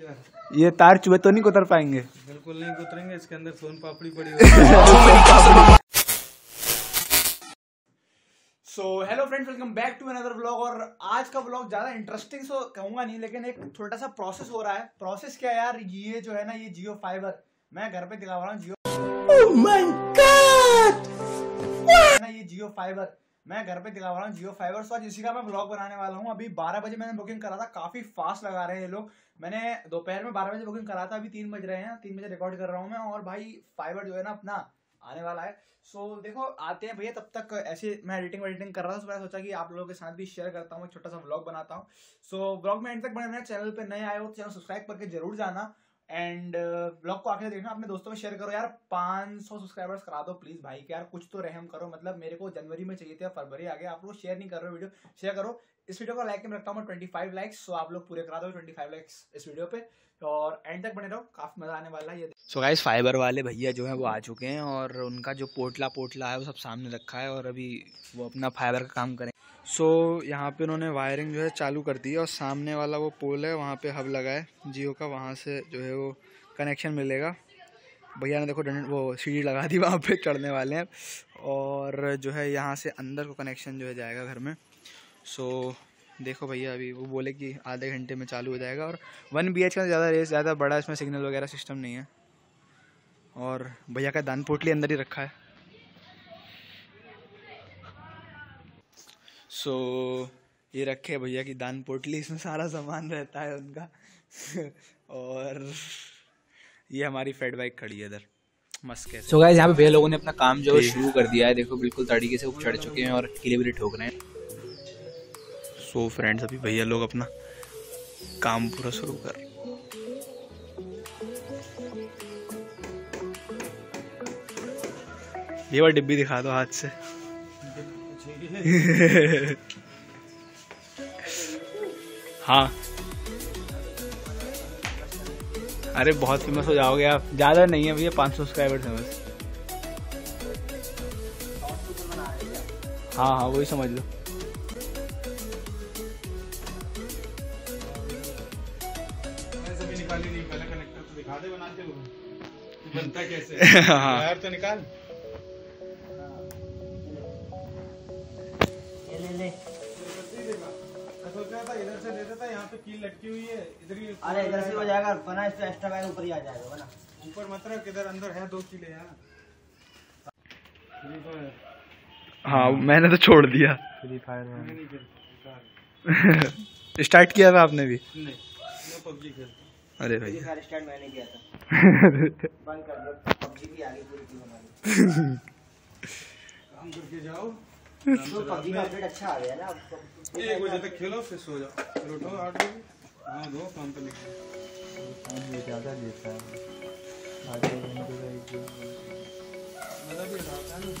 क्या? ये तार चुहे तो नहीं उतर पाएँगे। बिल्कुल नहीं उतरेंगे इसके अंदर सोन पापड़ी पड़ी हुई so hello friends welcome back to another vlog और आज का व्लॉग ज़्यादा इंटरेस्टिंग सो कहूँगा नहीं लेकिन एक छोटा सा प्रोसेस हो रहा है। प्रोसेस क्या यार? ये जो है ना ये जियो फाइबर मैं घर पे दिखा रहा हूँ जियो माय गॉड ना ये जियो फाइबर मैं घर पे दिखा रहा हूँ जियो फाइबर। सो इसी का मैं ब्लॉग बनाने वाला हूँ। अभी 12 बजे मैंने बुकिंग करा था काफ़ी फास्ट लगा रहे हैं ये लोग। मैंने दोपहर में 12 बजे बुकिंग करा था अभी तीन बज रहे हैं तीन बजे रिकॉर्ड कर रहा हूँ मैं और भाई फाइबर जो है ना अपना आने वाला है। सो so, देखो आते हैं भैया तब तक ऐसे मैं एडिटिंग वेडिटिंग कर रहा था तो मैंने सोचा कि आप लोगों के साथ भी शेयर करता हूँ छोटा सा ब्लॉग बनाता हूँ। सो ब्लॉग में एंड तक बने चैनल पर नए आए हो तो चैनल सब्सक्राइब करके ज़रूर जाना। एंड ब्लॉग को आखिर देखना, अपने दोस्तों में शेयर करो, यार 500 सब्सक्राइबर्स करा दो प्लीज़ भाई, कि यार, कुछ तो रहम करो मतलब मेरे को जनवरी में चाहिए थे फरवरी आ गया, आप लोग शेयर नहीं कर रहे हो वीडियो शेयर करो। इस वीडियो का लाइक में रखता हूँ मैं 25 लाइक्स सो आप लोग पूरे करा दो 25 लाइक्स इस वीडियो पे, और एंड तक बने रहो, काफ़ी मज़ा आने वाला है ये। सो गाइस फाइबर वाले भैया जो है वो आ चुके हैं, और उनका जो पोटला पोटला है, वो सब सामने रखा है, और अभी वो अपना फाइबर का काम करें। सो so, यहाँ पे उन्होंने वायरिंग जो है चालू कर दी और सामने वाला वो पोल है वहाँ पे हब लगा है। जियो का वहाँ से जो है वो कनेक्शन मिलेगा। भैया ने देखो डंड वो सीढ़ी लगा दी वहाँ पे चढ़ने वाले हैं। और जो है यहाँ से अंदर को कनेक्शन जो है जाएगा घर में। सो so, देखो भैया अभी वो बोले कि आधे घंटे में चालू हो जाएगा और वन बी एच का ज़्यादा रेस ज़्यादा बड़ा इसमें सिग्नल वगैरह सिस्टम नहीं है। और भैया का दान पोटली अंदर ही रखा है। सो so, ये रखे भैया की दान पोटली इसमें सारा सामान रहता है उनका। और ये हमारी फेड बाइक खड़ी है इधर। सो गाइस यहाँ पे भैया लोगों ने अपना काम जो है शुरू कर दिया है। देखो बिल्कुल तरीके से चढ़ चुके हैं और किले भी ठोक रहे हैं। सो so, फ्रेंड्स अभी भैया लोग अपना काम पूरा शुरू कर ये वाला डिब्बी दिखा दो हाथ से। हाँ। अरे बहुत फ़ेमस हो जाओगे आप। ज़्यादा नहीं है भैया पाँच सौ सब्सक्राइबर्स हैं बस। हाँ हाँ वही समझ लो। ऐसे निकाली नहीं पहले कनेक्टर तो दिखा दे बनाते हुए बनता कैसे? हाँ। तो निकाल। इधर से दे देता यहाँ पे कील लटकी हुई है इधर ही अरे इधर से हो जाएगा बना इस एक्स्ट्रा बैग ऊपर ही आ जाएगा बना ऊपर मत रख इधर अंदर है दो कीले यहाँ हाँ मैंने तो छोड़ दिया। फ्री फायर नहीं स्टार्ट किया था आपने भी? नहीं मैं पबजी खेलता अरे भाई। स्टैंड मैंने किया था। बंद कर दो पबजी की आगे पूरी टीम हमारी काम करके जाओ। तो पबजी का अपडेट अच्छा आ गया ना अब तो- एक बजे तक खेलो फिर सो जाओ। फिर उठो आठ बजे। हाँ दो काम पे निकलो ज़्यादा देता है। मज़ा भी आता है ना।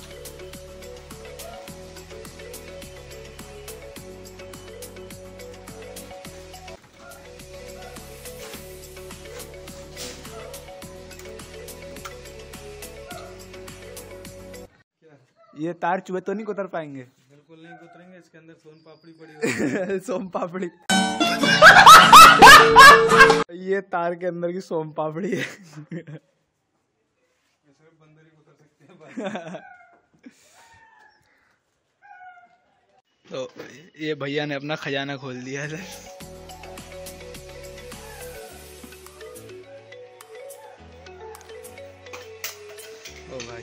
ये तार चुहे तो नहीं कुतर पाएँगे? बिल्कुल नहीं उतरेंगे इसके अंदर सोन पापड़ी पड़ी हुई है सोम पापड़ी। ये तार के अंदर की सोम पापड़ी है। तो ये भैया ने अपना खजाना खोल दिया है। ओ भाई।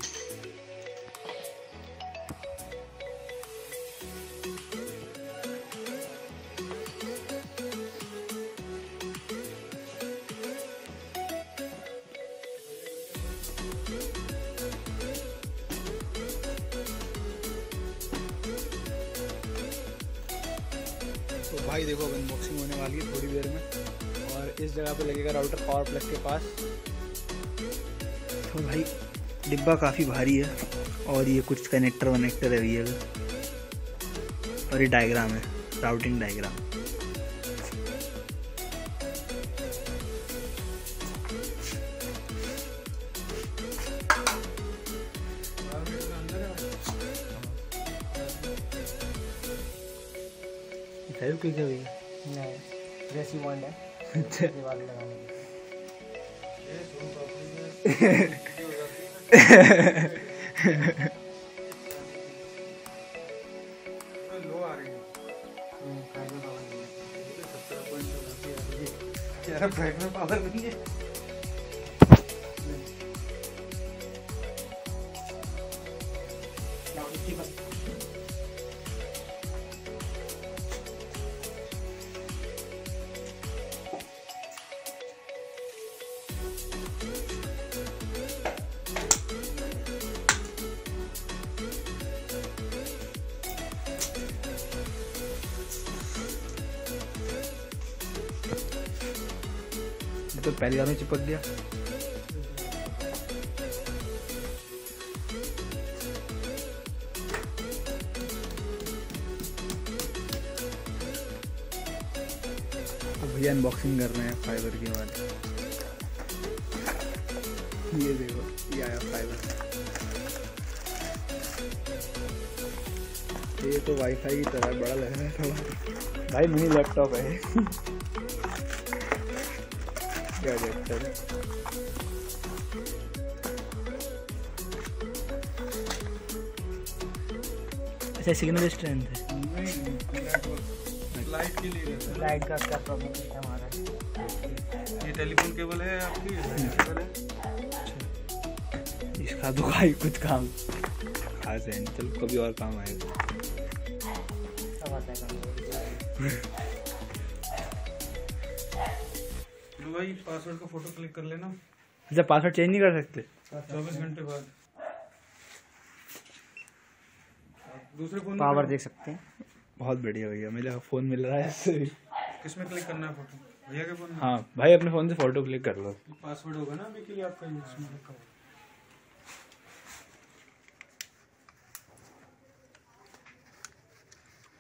भाई देखो अनबॉक्सिंग होने वाली है थोड़ी देर में। और इस जगह पे लगेगा राउटर पावर प्लस के पास। तो भाई, डिब्बा काफ़ी भारी है और ये कुछ कनेक्टर वनेक्टर है भैया और ये डायग्राम है राउटिंग डायग्राम है क्या भैया नहीं जैसी बॉन्ड है दीवार लगाने के हो है। तो है हम्म, में पावर नहीं है। तो पहली बार में चिपक गया। तो भैया अनबॉक्सिंग कर रहे हैं फाइबर के बाद। ये देखो, ये आया फाइबर ये तो वाईफाई की तरह बड़ा लग रहा है। भाई मिनी लैपटॉप है। क्या देखते हैं? अच्छा सिग्नल स्ट्रेंथ है। लाइट के लिए लाइट का क्या प्रॉब्लम है हमारा? ये टेलीफोन केबल है आपकी केबल है? इसका तो भाई कुछ काम खास है नहीं चलो कभी और काम आएगा। लो भाई पासवर्ड का फ़ोटो क्लिक कर लेना। अच्छा पासवर्ड चेंज नहीं कर सकते? चौबीस घंटे बाद। दूसरे फ़ोन पावर देख सकते हैं। बहुत बढ़िया भैया मेरा फ़ोन मिल रहा है इससे भी। किसमें क्लिक करना है फ़ोटो भैया के फ़ोन हाँ भाई अपने फ़ोन से फ़ोटो क्लिक कर लो। पासवर्ड होगा ना अभी के लिए आपका ये इसमें लिखा हुआ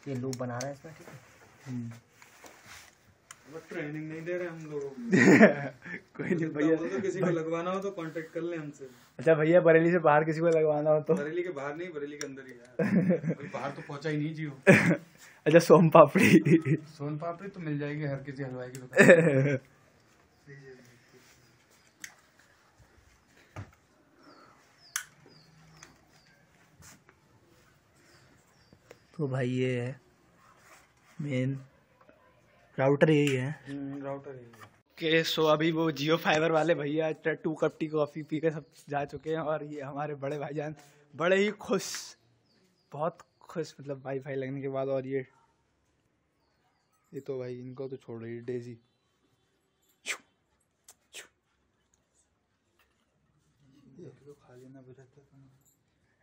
ये लूप बना रहा है इसमें ठीक है? बट ट्रेनिंग नहीं दे रहे हम लोगों। को कोई नहीं भैया। दो किसी को लगवाना हो तो कांटेक्ट कर ले हमसे। अच्छा भैया बरेली से बाहर किसी को लगवाना हो तो। बरेली के बाहर नहीं बरेली के अंदर ही है। बाहर तो पहुँचा ही नहीं जियो। अच्छा सोम पापड़ी। सोन पापड़ी तो मिल जाएगी हर किसी हलवाई की दुकान तो भाई ये है मेन राउटर यही है। राउटर है। के सो अभी वो जियो फाइबर वाले भैया टू कप टी कॉफ़ी पी के सब जा चुके हैं और ये हमारे बड़े भाईजान बड़े ही खुश, बहुत खुश मतलब वाईफाई लगने के बाद और ये ये तो भाई इनको तो छोड़ रही Daisy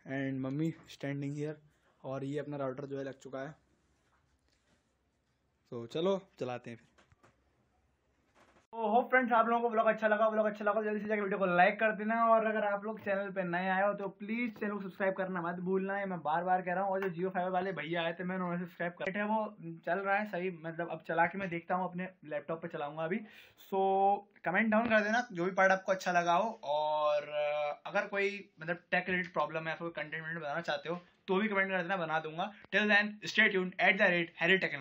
and mummy standing here और ये अपना राउटर जो है लग चुका है। तो चलो, चलाते हैं फिर। तो होप फ्रेंड्स आप लोगों को ब्लॉग अच्छा लगा ब्लॉग अच्छा लगा तो जल्दी से जाकर वीडियो को लाइक कर देना और अगर आप लोग चैनल पे नए आए हो तो प्लीज़ चैनल को सब्सक्राइब करना मत भूलना। है मैं बार बार कह रहा हूँ, और जो जियो फाइबर वाले भैया आए थे, मैंने उन्हें सब्सक्राइब कर वो चल रहा है, सही मतलब अब चला के मैं देखता हूँ, अपने लैपटॉप पर चलाऊँगा अभी। सो कमेंट डाउन कर देना, जो भी पार्ट आपको अच्छा लगा हो, और अगर कोई मतलब टेक रिलेटेड प्रॉब्लम है कोई कंटेंट बनाना चाहते हो तो भी कमेंट कर देना, बना दूँगा। Till then stay at the rate Harry टेक्न